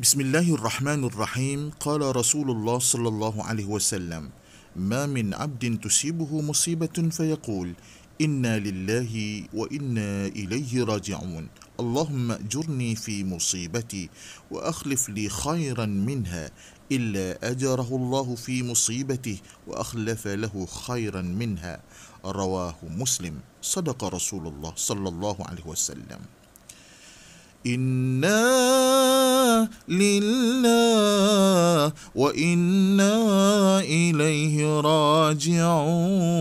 بسم الله الرحمن الرحيم قال رسول الله صلى الله عليه وسلم ما من عبد تصيبه مصيبة فيقول إنا لله وإنا إليه راجعون اللهم أجرني في مصيبتي وأخلف لي خيرا منها إلا أجره الله في مصيبته وأخلف له خيرا منها رواه مسلم صدق رسول الله صلى الله عليه وسلم إنا لله وإنا إليه راجعون.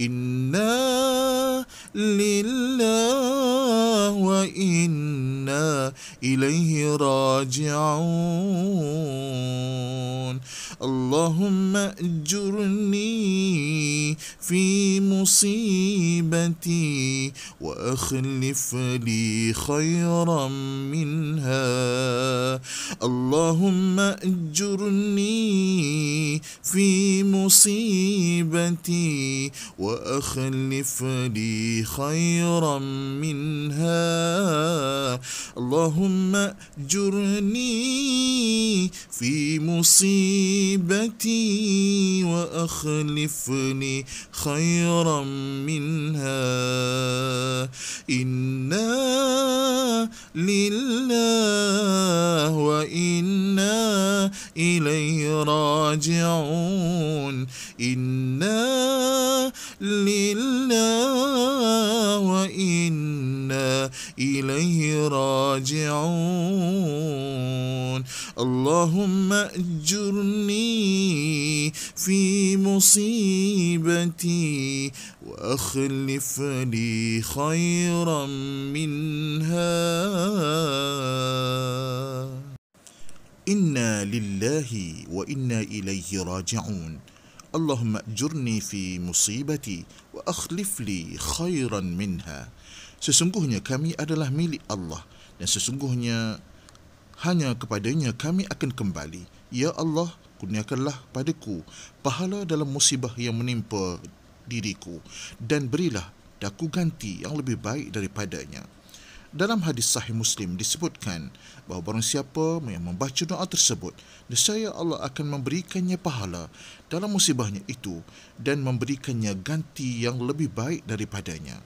إنا لله وإنا إليه راجعون. اللهم أجرني في مصيبتي وأخلف لي خيرا منها. اللهم اجرني في مصيبتي وأخلف لي خيرا منها. اللهم اجرني في مصيبتي وأخلف لي خيرا منها. أنا إليه راجعون. إنا لله وإنا إليه راجعون. اللهم أجرني في مصيبتي وأخلف لي خيرا منها. انا لله وانا اليه راجعون اللهم اجرني في مصيبتي واخلف لي خيرا منها sesungguhnya kami adalah milik Allah dan sesungguhnya hanya kepadanya kami akan kembali. Ya Allah, kurniakanlah padaku pahala dalam musibah yang menimpa diriku dan berilah daku ganti yang lebih baik daripadanya. Dalam hadis sahih Muslim disebutkan bahawa barang siapa yang membaca doa tersebut, nescaya Allah akan memberikannya pahala dalam musibahnya itu dan memberikannya ganti yang lebih baik daripadanya.